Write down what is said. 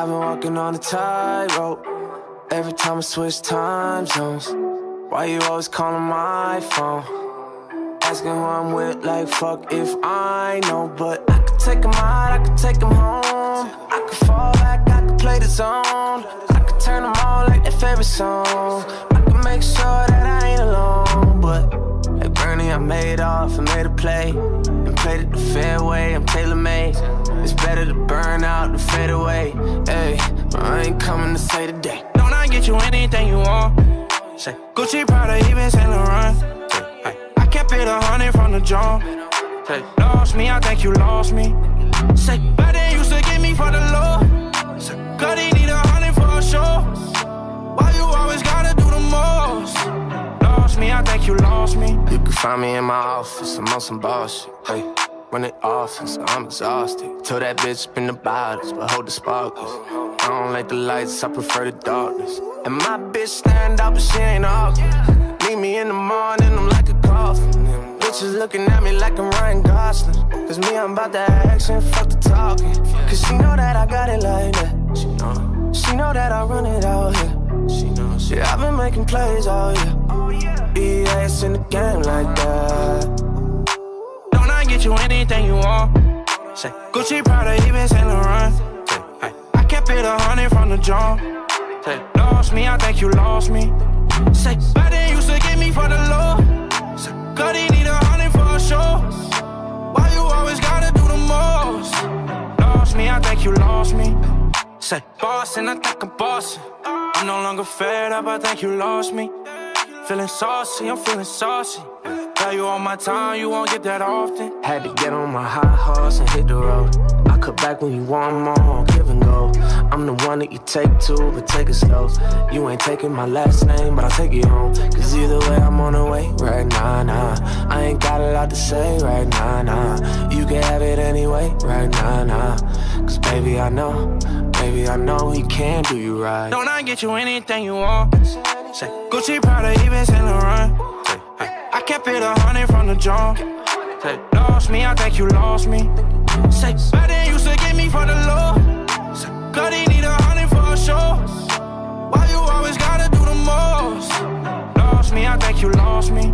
walking on a tightrope. Every time I switch time zones, why you always calling my phone? Asking who I'm with, like fuck if I know. But I could take him out, I could take him home. I could fall back, I could play the zone. I could turn them all like their favorite song. I could make sure that I ain't alone. But like Bernie, I made off and made a play. And played it the fair way, I'm tailor made. I ain't coming to say today. Don't I get you anything you want? Say Gucci, Prada, even Saint Laurent. Hey, I kept it a hundred from the jump. Say lost me, I think you lost me. Say better used to get me for the low. Say Cuddy need a hundred for a show. Why you always gotta do the most? Lost me, I think you lost me. You can find me in my office, I'm on some boss shit. Hey, run it office, I'm exhausted. Tell that bitch spin the bottles, but hold the sparkles. I don't like the lights, I prefer the darkness. And my bitch stand up, but she ain't off. Meet me in the morning, I'm like a coffin. Them Bitches looking at me like I'm Ryan Gosling. Cause me, I'm about that action, fuck the talking. Cause she know that I got it like that. She know, she know that I run it out here. She knows, yeah, I've been making plays all year. Oh, EA, it's in the game like that. Say Gucci, Prada, even Saint Laurent. Hey, I kept it a hundred from the jump. Say lost me, I think you lost me. Say better used to get me for the low. Say Cuddy need a hundred for a show. Why you always gotta do the most? Lost me, I think you lost me. Say bossing, I think I'm bossing. I'm no longer fed up, I think you lost me. Feeling saucy, I'm feeling saucy. Tell you all my time, you won't get that often. Had to get on my high horse and hit the road. I cut back when you want more, give and go. I'm the one that you take to, but take it slow. You ain't taking my last name, but I'll take you home. Cause either way, I'm on the way right now, nah. I ain't got a lot to say right now, nah. You can have it anyway right now, nah. Cause baby, I know, baby, I know he can do you right. Don't I get you anything you want? Say Gucci, Prada, even Saint Laurent kept it a hundred from the jump. Say, lost me, I think you lost me. Say, better you to get me for the low. Say, God, he need a hundred for a show. Why you always gotta do the most? Lost me, I think you lost me.